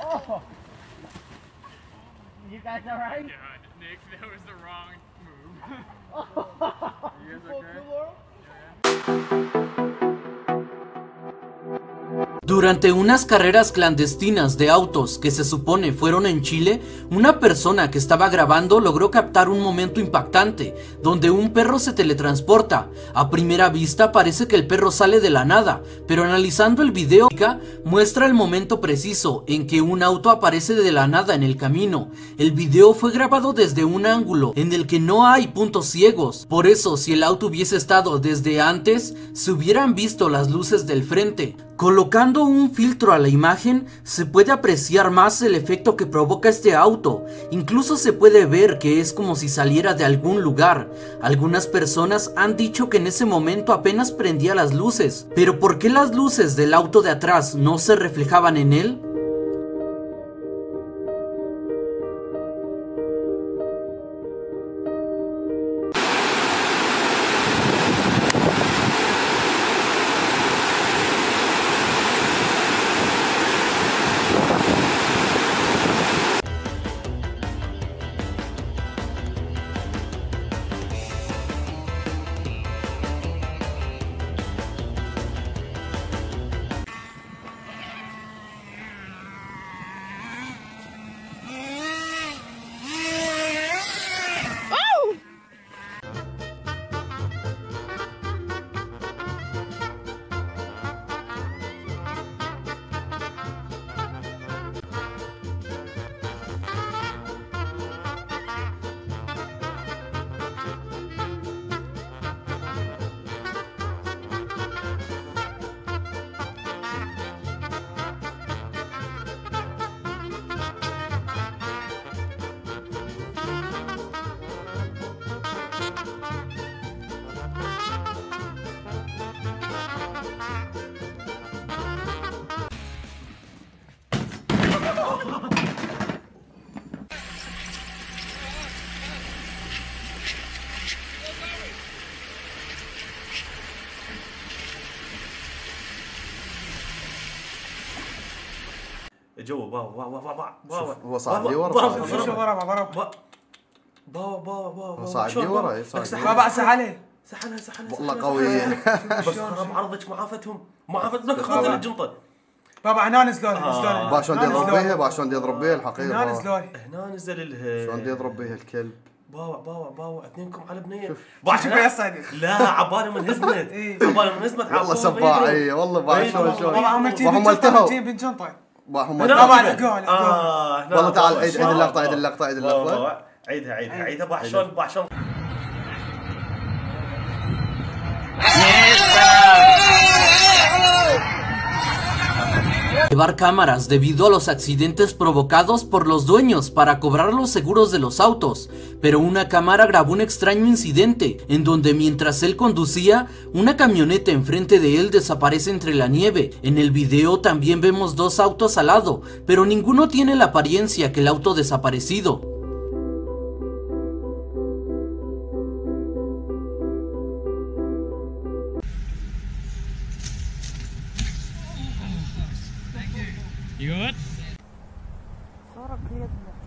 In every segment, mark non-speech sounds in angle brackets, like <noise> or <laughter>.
Oh. You guys alright? God, Nick, that was the wrong move. <laughs> you guys okay? Durante unas carreras clandestinas de autos que se supone fueron en Chile, una persona que estaba grabando logró captar un momento impactante, donde un perro se teletransporta. A primera vista parece que el perro sale de la nada, pero analizando el video muestra el momento preciso en que un auto aparece de la nada en el camino. El video fue grabado desde un ángulo en el que no hay puntos ciegos, por eso si el auto hubiese estado desde antes, se hubieran visto las luces del frente. Colocando un filtro a la imagen se puede apreciar más el efecto que provoca este auto, incluso se puede ver que es como si saliera de algún lugar. Algunas personas han dicho que en ese momento apenas prendía las luces, pero ¿por qué las luces del auto de atrás no se reflejaban en él? جوا با با با با هو صاعد لي ورا با با با با باو صاعد لي ورا ما بأس عليه سحنا سحنا والله قوية بس <laughs> ترى عرضك معافتهم معافت لك خذ الجنطة. بابا هنا نزلوا نزلوا. آه. شلون يضرب بيها بابا شلون يضرب بيها الحقيقة؟ هنا نزلوا. هنا نزل لها شلون يضرب بيها الكلب؟ باوع باوع باوع اثنينكم على بنيه باوع شوف يا صديق لا عبالي من هزمت إيه. عبالي من هزمت والله سباعية والله باوع إيه، شوف شوف والله. عملتي التهوا هم طبعا آه، والله تعال عيد اللقطة عيد اللقطة عيد اللقطة. عيدها عيدها عيدها. بحشون بحشون Llevar cámaras debido a los accidentes provocados por los dueños para cobrar los seguros de los autos, pero una cámara grabó un extraño incidente en donde mientras él conducía, una camioneta enfrente de él desaparece entre la nieve. En el video también vemos dos autos al lado, pero ninguno tiene la apariencia que el auto desaparecido. вперед. 40 лет, блядь.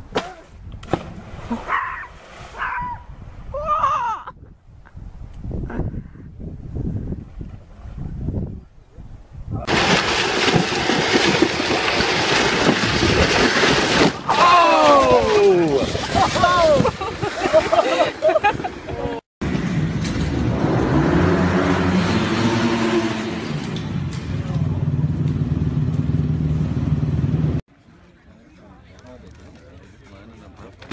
ano na bro?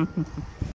Mm-hmm.